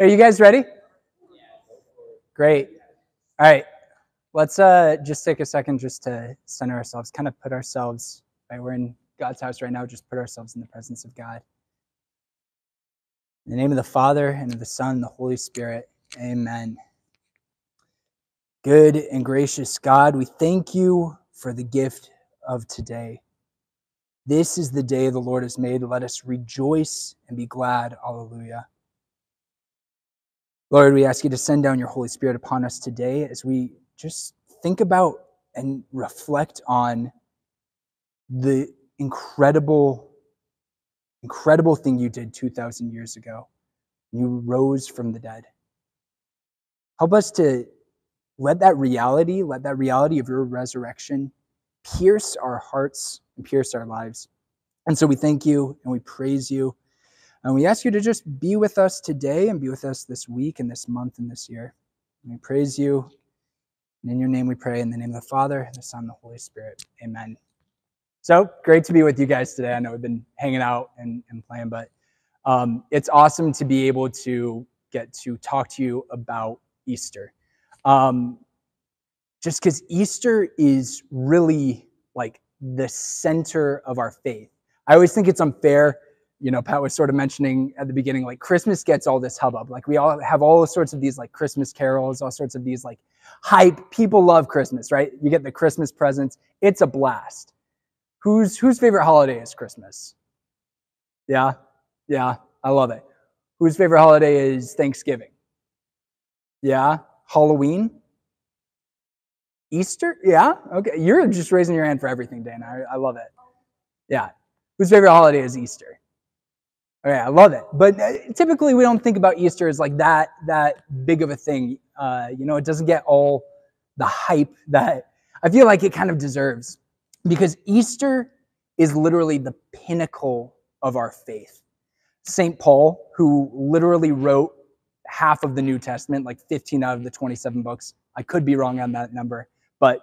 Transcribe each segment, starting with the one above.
Are you guys ready? Great. All right. Let's uh, just take a second just to center ourselves, kind of put ourselves, right? We're in God's house right now, just put ourselves in the presence of God. In the name of the Father, and of the Son, and the Holy Spirit, amen. Good and gracious God, we thank you for the gift of today. This is the day the Lord has made. Let us rejoice and be glad. Alleluia. Lord, we ask you to send down your Holy Spirit upon us today as we just think about and reflect on the incredible, incredible thing you did 2,000 years ago. You rose from the dead. Help us to let that reality, let that reality of your resurrection pierce our hearts and pierce our lives. And so we thank you and we praise you. And we ask you to just be with us today and be with us this week and this month and this year. And we praise you. And in your name we pray, in the name of the Father, the Son, the Holy Spirit. Amen. So great to be with you guys today. I know we've been hanging out and, and playing, but um, it's awesome to be able to get to talk to you about Easter. Um, just because Easter is really like the center of our faith. I always think it's unfair. You know, Pat was sort of mentioning at the beginning, like Christmas gets all this hubbub. Like we all have all sorts of these like Christmas carols, all sorts of these like hype. People love Christmas, right? You get the Christmas presents. It's a blast. Who's whose favorite holiday is Christmas? Yeah, yeah, I love it. Whose favorite holiday is Thanksgiving? Yeah, Halloween. Easter? Yeah. Okay. You're just raising your hand for everything, Dana. I, I love it. Yeah. Whose favorite holiday is Easter? Okay, I love it. But uh, typically, we don't think about Easter as like that that big of a thing. Uh, you know, it doesn't get all the hype that I feel like it kind of deserves, because Easter is literally the pinnacle of our faith. Saint Paul, who literally wrote half of the New Testament, like 15 out of the 27 books. I could be wrong on that number. But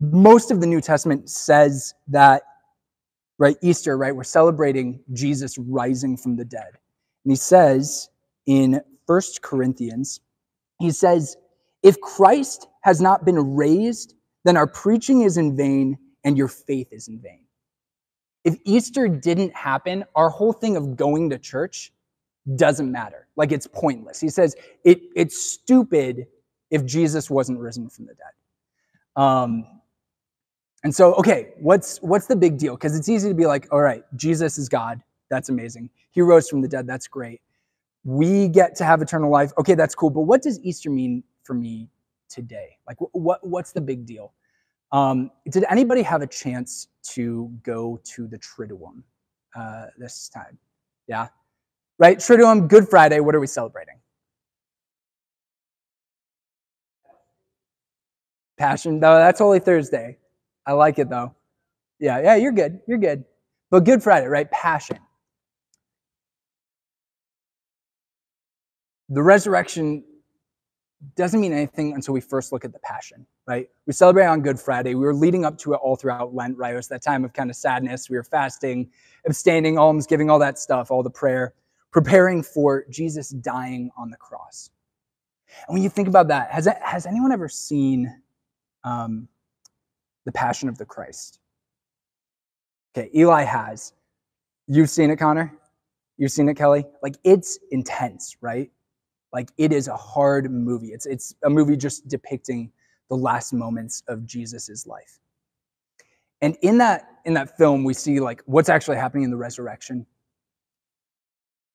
most of the New Testament says that, right, Easter, right, we're celebrating Jesus rising from the dead. And he says in First Corinthians, he says, if Christ has not been raised, then our preaching is in vain and your faith is in vain. If Easter didn't happen, our whole thing of going to church doesn't matter. Like it's pointless. He says it, it's stupid if Jesus wasn't risen from the dead. Um, and so, okay, what's what's the big deal? Because it's easy to be like, all right, Jesus is God. That's amazing. He rose from the dead. That's great. We get to have eternal life. Okay, that's cool. But what does Easter mean for me today? Like, what what's the big deal? Um, did anybody have a chance to go to the Triduum uh, this time? Yeah, right. Triduum, Good Friday. What are we celebrating? Passion. No, that's Holy Thursday. I like it though. Yeah, yeah, you're good. You're good. But Good Friday, right? Passion. The resurrection doesn't mean anything until we first look at the passion, right? We celebrate on Good Friday. We were leading up to it all throughout Lent, right? It was that time of kind of sadness. We were fasting, abstaining, alms, giving all that stuff, all the prayer, preparing for Jesus dying on the cross. And when you think about that, has, has anyone ever seen um, the Passion of the Christ. Okay, Eli has. You've seen it, Connor? You've seen it, Kelly? Like it's intense, right? Like it is a hard movie. It's it's a movie just depicting the last moments of Jesus's life. And in that in that film, we see like what's actually happening in the resurrection.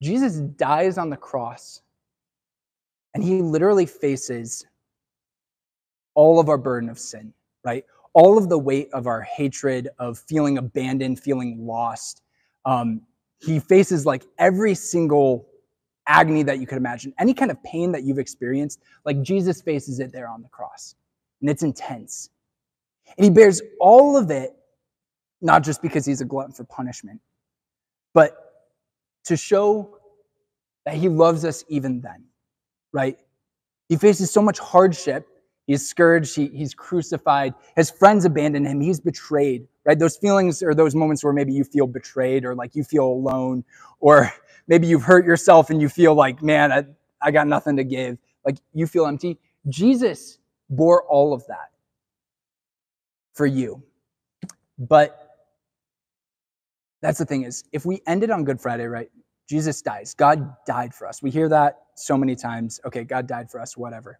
Jesus dies on the cross, and he literally faces all of our burden of sin, right? All of the weight of our hatred, of feeling abandoned, feeling lost. Um, he faces like every single agony that you could imagine, any kind of pain that you've experienced, like Jesus faces it there on the cross. And it's intense. And he bears all of it, not just because he's a glutton for punishment, but to show that he loves us even then, right? He faces so much hardship He's scourged, he, he's crucified, his friends abandon him, he's betrayed, right? Those feelings or those moments where maybe you feel betrayed or like you feel alone, or maybe you've hurt yourself and you feel like, man, I, I got nothing to give. Like you feel empty. Jesus bore all of that for you. But that's the thing is, if we ended on Good Friday, right? Jesus dies. God died for us. We hear that so many times. Okay, God died for us, whatever.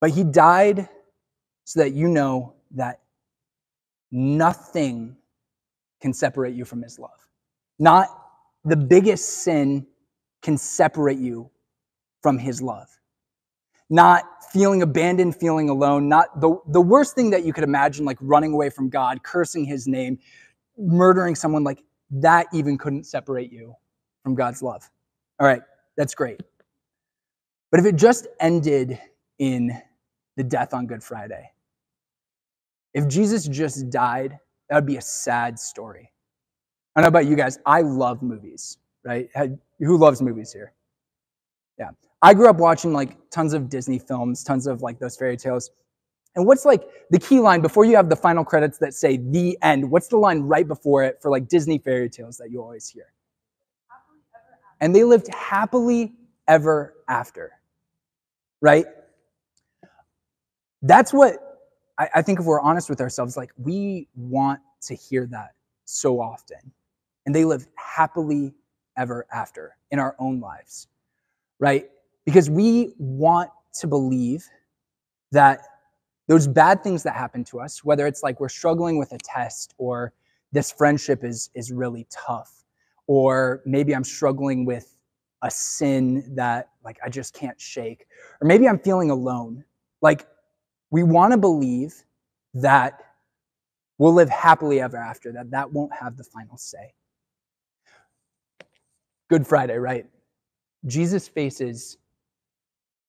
But he died so that you know that nothing can separate you from his love. Not the biggest sin can separate you from his love. Not feeling abandoned, feeling alone, not the, the worst thing that you could imagine, like running away from God, cursing his name, murdering someone, like that even couldn't separate you from God's love. All right, that's great. But if it just ended in the death on Good Friday, if Jesus just died, that would be a sad story. I don't know about you guys. I love movies, right? Who loves movies here? Yeah. I grew up watching like tons of Disney films, tons of like those fairy tales. And what's like the key line before you have the final credits that say the end? What's the line right before it for like Disney fairy tales that you always hear? And they lived happily ever after, right? That's what I, I think if we're honest with ourselves, like we want to hear that so often. And they live happily ever after in our own lives, right? Because we want to believe that those bad things that happen to us, whether it's like we're struggling with a test or this friendship is, is really tough, or maybe I'm struggling with a sin that like I just can't shake, or maybe I'm feeling alone. Like we want to believe that we'll live happily ever after, that that won't have the final say. Good Friday, right? Jesus faces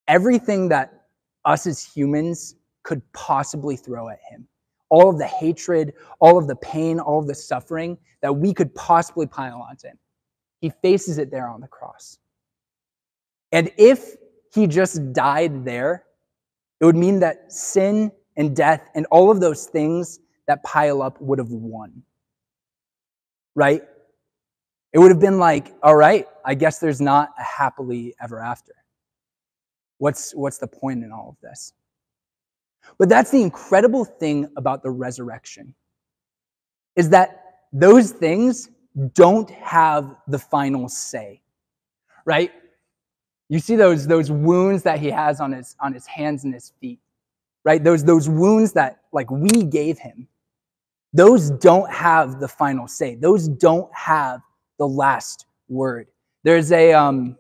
everything that us as humans could possibly throw at him. All of the hatred, all of the pain, all of the suffering that we could possibly pile onto him. He faces it there on the cross. And if he just died there, it would mean that sin and death and all of those things that pile up would have won. Right? It would have been like, all right, I guess there's not a happily ever after. What's, what's the point in all of this? But that's the incredible thing about the resurrection is that those things don't have the final say. Right? You see those, those wounds that he has on his, on his hands and his feet, right? Those, those wounds that like we gave him, those don't have the final say. Those don't have the last word. There's a, um,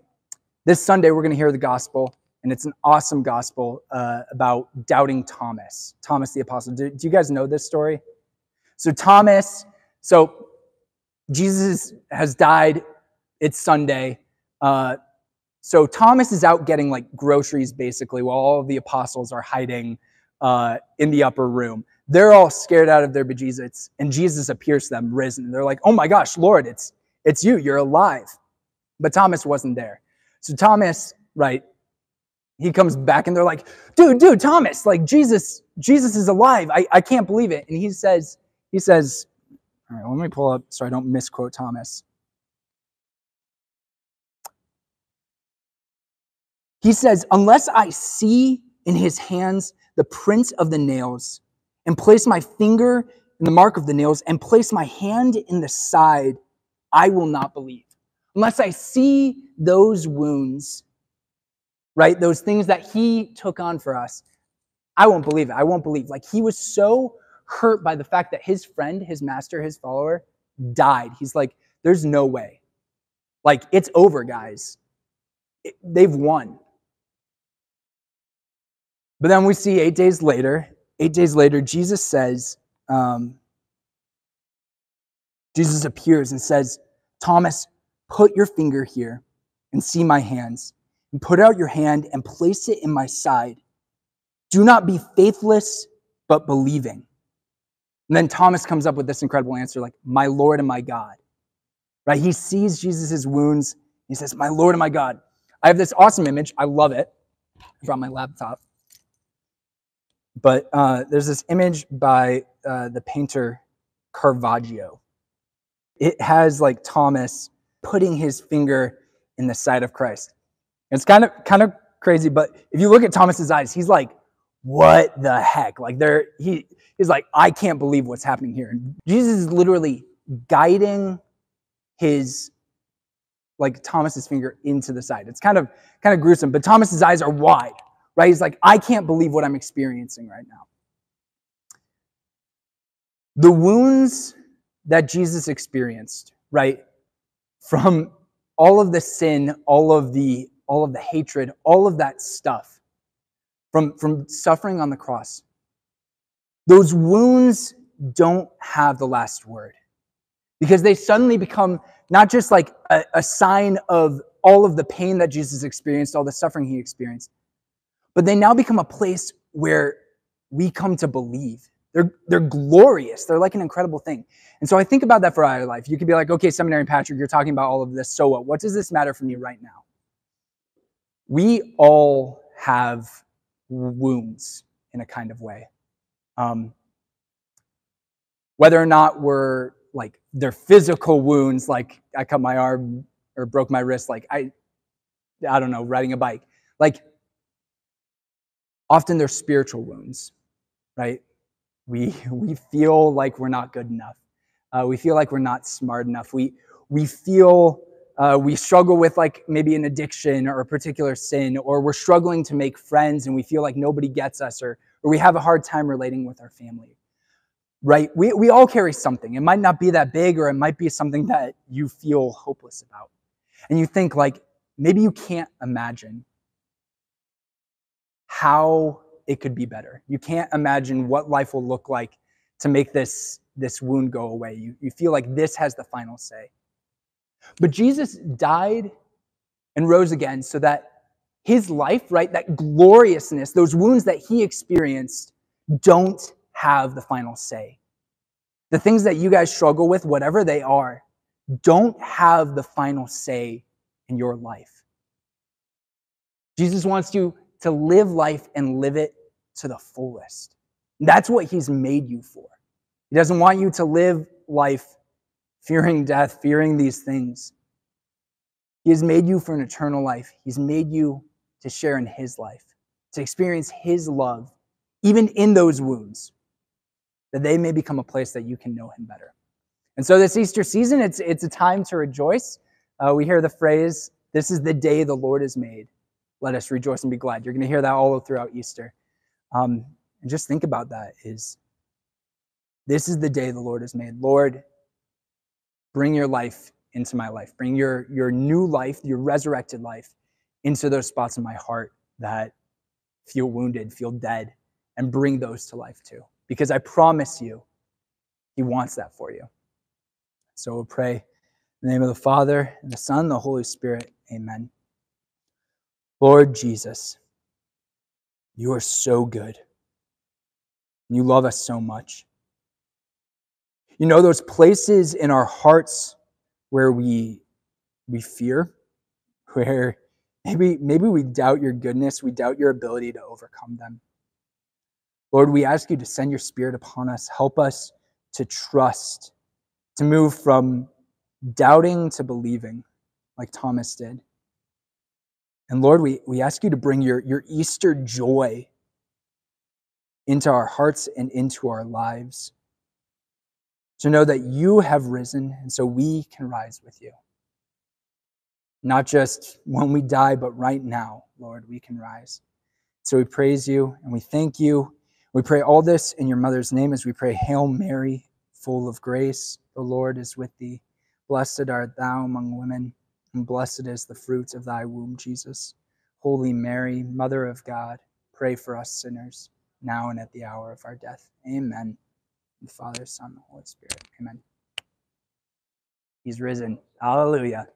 this Sunday, we're going to hear the gospel, and it's an awesome gospel uh, about doubting Thomas, Thomas the apostle. Do, do you guys know this story? So, Thomas, so Jesus has died. It's Sunday. Uh, so Thomas is out getting like groceries basically while all of the apostles are hiding uh, in the upper room. They're all scared out of their bejesus, and Jesus appears to them risen. They're like, "Oh my gosh, Lord, it's it's you. You're alive." But Thomas wasn't there. So Thomas, right? He comes back, and they're like, "Dude, dude, Thomas, like Jesus, Jesus is alive. I, I can't believe it." And he says, he says, "All right, let me pull up so I don't misquote Thomas." He says, Unless I see in his hands the prints of the nails, and place my finger in the mark of the nails, and place my hand in the side, I will not believe. Unless I see those wounds, right? Those things that he took on for us, I won't believe it. I won't believe. Like he was so hurt by the fact that his friend, his master, his follower died. He's like, there's no way. Like, it's over, guys. It, they've won. But then we see eight days later, eight days later, Jesus says, um, Jesus appears and says, Thomas, put your finger here and see my hands, and put out your hand and place it in my side. Do not be faithless, but believing. And then Thomas comes up with this incredible answer like, My Lord and my God. Right? He sees Jesus' wounds. He says, My Lord and my God. I have this awesome image. I love it. I brought my laptop. But uh, there's this image by uh, the painter Caravaggio. It has like Thomas putting his finger in the side of Christ. It's kind of kind of crazy, but if you look at Thomas's eyes, he's like, "What the heck?" Like there, he is like, "I can't believe what's happening here." And Jesus is literally guiding his like Thomas's finger into the side. It's kind of kind of gruesome, but Thomas's eyes are wide, right? He's like, "I can't believe what I'm experiencing right now." The wounds that Jesus experienced, right, from all of the sin, all of the all of the hatred, all of that stuff from, from suffering on the cross. Those wounds don't have the last word because they suddenly become not just like a, a sign of all of the pain that Jesus experienced, all the suffering he experienced, but they now become a place where we come to believe. They're, they're glorious. They're like an incredible thing. And so I think about that for our life. You could be like, okay, Seminarian Patrick, you're talking about all of this. So what? What does this matter for me right now? we all have wounds in a kind of way. Um, whether or not we're like they're physical wounds, like I cut my arm or broke my wrist, like I, I don't know, riding a bike. Like often they're spiritual wounds, right? We we feel like we're not good enough. Uh, we feel like we're not smart enough. We we feel uh, we struggle with like maybe an addiction or a particular sin, or we're struggling to make friends and we feel like nobody gets us, or, or we have a hard time relating with our family. Right? We, we all carry something. It might not be that big, or it might be something that you feel hopeless about. And you think, like, maybe you can't imagine how it could be better. You can't imagine what life will look like to make this, this wound go away. You, you feel like this has the final say. But Jesus died and rose again so that his life, right, that gloriousness, those wounds that he experienced, don't have the final say. The things that you guys struggle with, whatever they are, don't have the final say in your life. Jesus wants you to live life and live it to the fullest. That's what he's made you for. He doesn't want you to live life fearing death, fearing these things. He has made you for an eternal life. He's made you to share in His life, to experience His love, even in those wounds, that they may become a place that you can know Him better. And so, this Easter season, it's, it's a time to rejoice. Uh, we hear the phrase, This is the day the Lord has made. Let us rejoice and be glad. You're going to hear that all throughout Easter. Um, and just think about that is this is the day the Lord has made. Lord, bring your life into my life. Bring your, your new life, your resurrected life, into those spots in my heart that feel wounded, feel dead, and bring those to life too. Because I promise you, He wants that for you. So we'll pray in the name of the Father, and the Son, and the Holy Spirit. Amen. Lord Jesus, you are so good. You love us so much. You know, those places in our hearts where we we fear, where maybe maybe we doubt your goodness, we doubt your ability to overcome them. Lord, we ask you to send your spirit upon us. Help us to trust, to move from doubting to believing, like Thomas did. And Lord, we, we ask you to bring your, your Easter joy into our hearts and into our lives to know that you have risen, and so we can rise with you. Not just when we die, but right now, Lord, we can rise. So we praise you and we thank you. We pray all this in your mother's name as we pray, Hail Mary, full of grace, the Lord is with thee. Blessed art thou among women, and blessed is the fruit of thy womb, Jesus. Holy Mary, Mother of God, pray for us sinners, now and at the hour of our death. Amen the Father, Son, the Holy Spirit. Amen. He's risen. Hallelujah.